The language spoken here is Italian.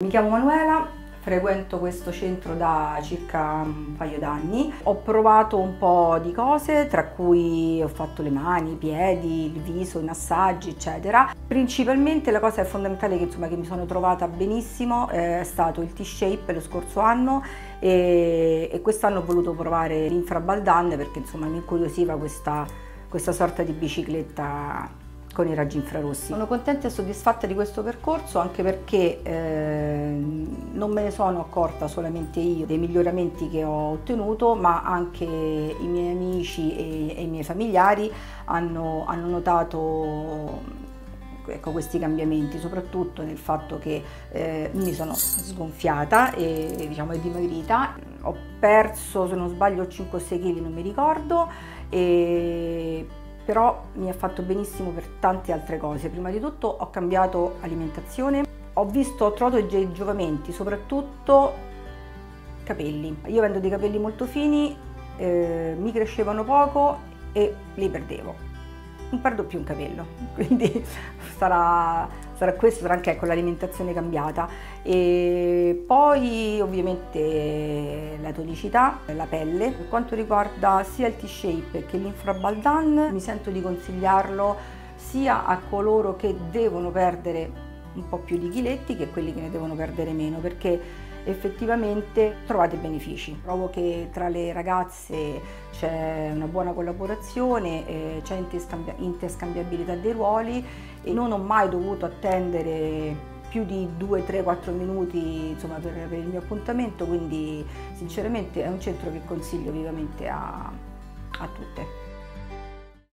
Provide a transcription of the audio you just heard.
Mi chiamo Manuela, frequento questo centro da circa un paio d'anni. Ho provato un po' di cose, tra cui ho fatto le mani, i piedi, il viso, i massaggi, eccetera. Principalmente la cosa fondamentale che, insomma, che mi sono trovata benissimo è stato il T-Shape lo scorso anno e, e quest'anno ho voluto provare l'infrabaldan perché insomma mi incuriosiva questa, questa sorta di bicicletta con i raggi infrarossi. Sono contenta e soddisfatta di questo percorso anche perché eh, non me ne sono accorta solamente io dei miglioramenti che ho ottenuto, ma anche i miei amici e, e i miei familiari hanno, hanno notato ecco, questi cambiamenti, soprattutto nel fatto che eh, mi sono sgonfiata e diciamo, dimagrita. Ho perso, se non sbaglio, 5-6 kg, non mi ricordo, e però mi ha fatto benissimo per tante altre cose. Prima di tutto ho cambiato alimentazione, ho visto, ho trovato dei giovamenti, soprattutto capelli. Io avendo dei capelli molto fini, eh, mi crescevano poco e li perdevo non perdo più un capello, quindi sarà, sarà questo, sarà anche ecco, l'alimentazione cambiata. E poi ovviamente la tonicità, la pelle. Per quanto riguarda sia il T-Shape che l'infrabaldan, mi sento di consigliarlo sia a coloro che devono perdere un po' più di chiletti che quelli che ne devono perdere meno, perché effettivamente trovate benefici. Trovo che tra le ragazze c'è una buona collaborazione, eh, c'è interscambiabilità dei ruoli e non ho mai dovuto attendere più di 2, 3, 4 minuti insomma, per, per, il mio appuntamento, quindi sinceramente è un centro che consiglio vivamente a, a tutte.